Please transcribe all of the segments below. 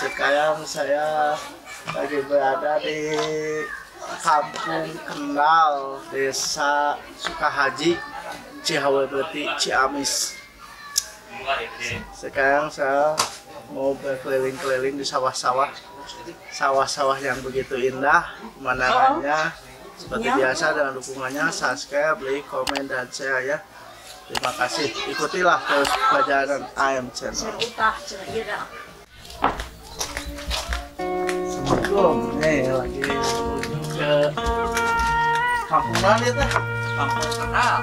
Sekarang saya lagi berada di Kampung Kendal, Desa Sukahaji, Cihawe Beti, Ciamis. Sekarang saya mau berkeliling-keliling di sawah-sawah, sawah-sawah yang begitu indah, pemandangannya. Seperti biasa dengan dukungannya, subscribe, like, komen, dan share ya. Terima kasih. Ikutilah terus pelajaran AM Channel. Assalamualaikum. Nih lagi menuju ke kampung mana? Kampung kenal.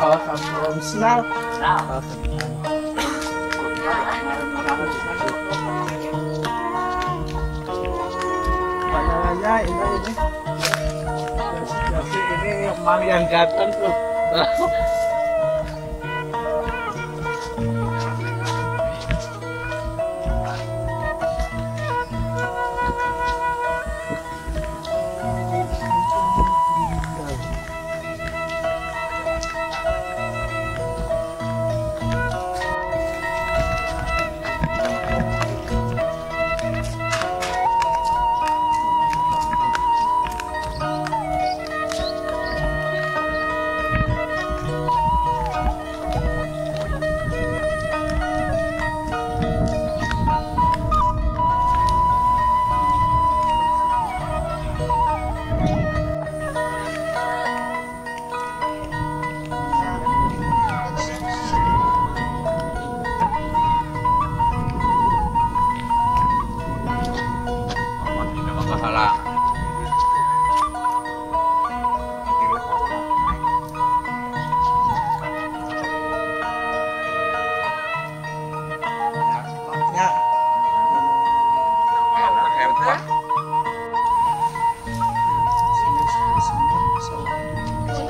Oh, kampung Senal. Nah, Pandangannya indah ini. Tapi ini emang yang ganteng tuh.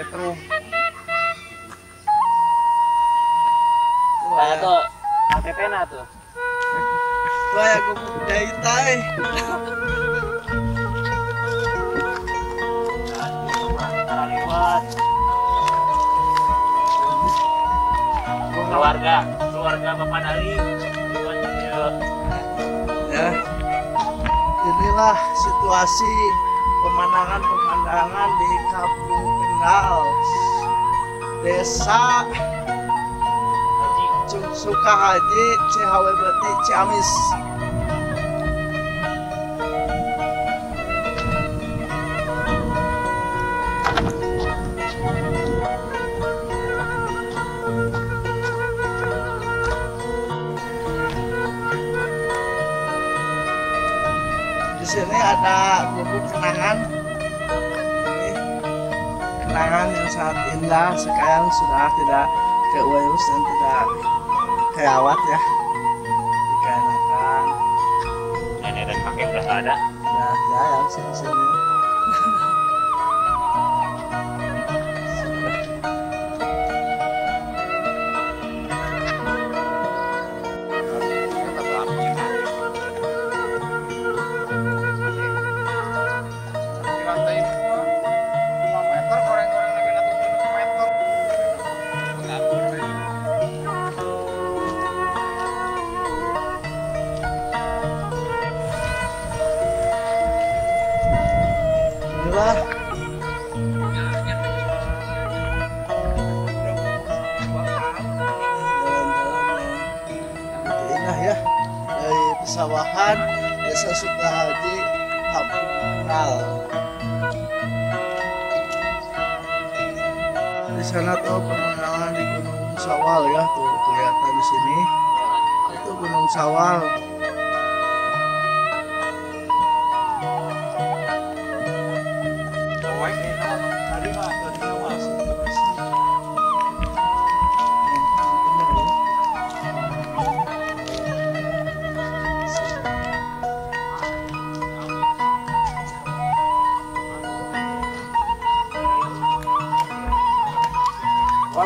Kalinya terum. Wah, tuh KTP na tuh wah ya jaitai. Antara lewat keluarga keluarga Bapak Dali lewat dia Ya. Inilah situasi pemandangan-pemandangan di Kampung Kendal. Desa Haji Sukahaji, Cihawe Beti, Ciamis. Di sini ada gubuk kenangan yang sangat indah. Sekarang sudah tidak keurus dan tidak kerawat ya. Dikarenakan nenek dan kakek udah nggak ada ya jarang sini sini. Dari pesawahan desa Sukahaji Kampung Kenal. Di sana tuh pemandangan di Gunung Sawal ya tuh kelihatan di sini. Itu Gunung Sawal.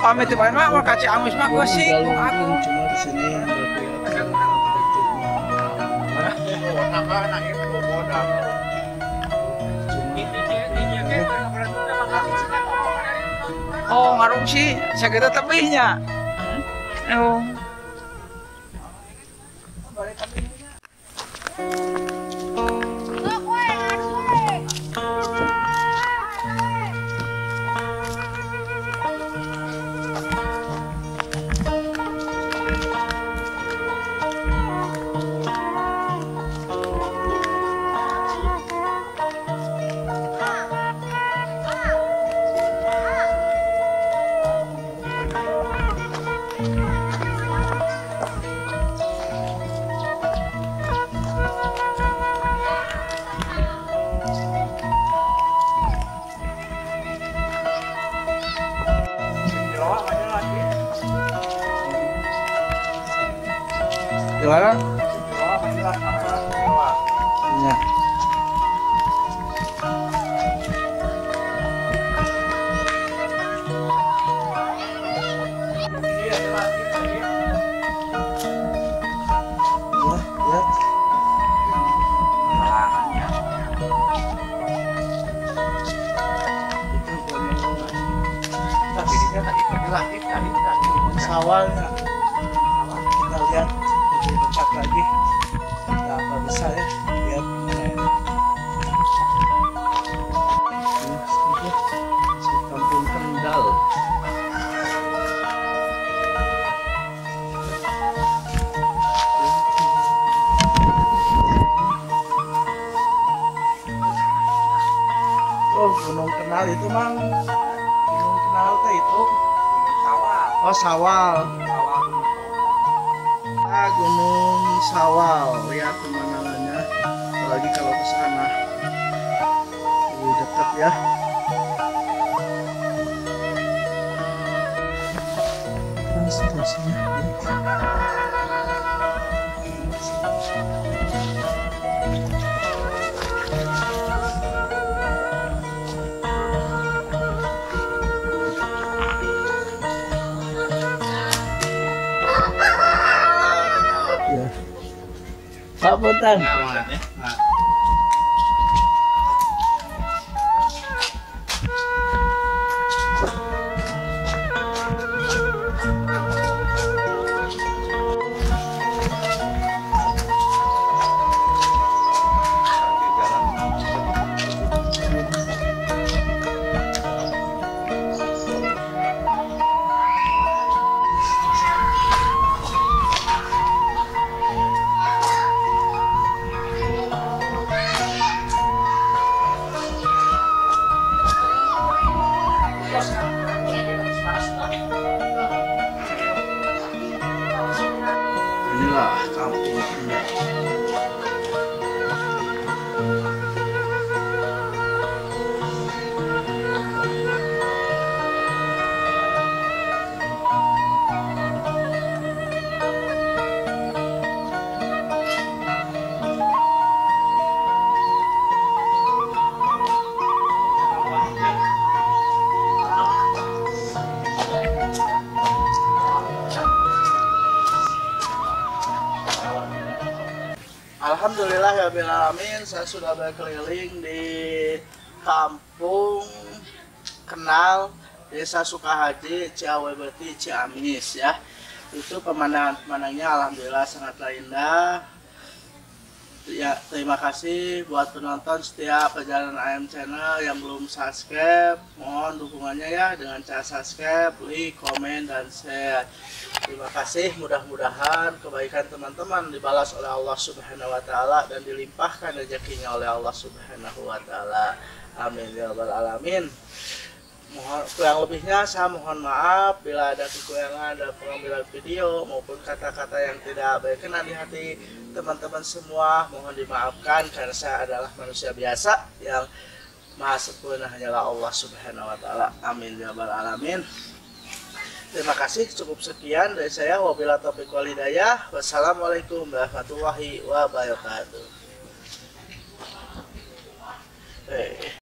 Pamit main mah mau kaci amis mah gua sih aku. cuma di sini Oh, ngarung sih, saya kira tebihnya. Oh. Gimana? Ya. Lihat sawalnya kita lihat dekat lagi. Berapa besar ya? Lihat. Si kampung Kendal Oh, Gunung Kenal itu mang. Gunung Kenal teh itu Oh, Sawal. Gunung Sawal. Lihat pemandangannya. Apalagi kalau ke sana. Lebih dekat ya. Terus terusnya. Ya. Pak な。Alhamdulillah ya alamin saya sudah berkeliling di kampung kenal Desa Sukahaji, Ciawe Beti, Ciamis ya. Itu pemandangan-pemandangannya alhamdulillah sangatlah indah. Ya, terima kasih buat penonton setiap perjalanan AM Channel yang belum subscribe. Mohon dukungannya ya dengan cara subscribe, like, komen, dan share. Terima kasih. Mudah-mudahan kebaikan teman-teman dibalas oleh Allah Subhanahu wa taala dan dilimpahkan rezekinya oleh Allah Subhanahu wa taala. Amin ya alamin mohon kurang lebihnya saya mohon maaf bila ada kekurangan dalam pengambilan video maupun kata-kata yang tidak berkenan di hati teman-teman semua. Mohon dimaafkan karena saya adalah manusia biasa yang maha sempurna hanyalah Allah subhanahu wa ta'ala. Amin ya alamin. Terima kasih cukup sekian dari saya. Wabila topik walidayah wassalamualaikum warahmatullahi wabarakatuh. Hey.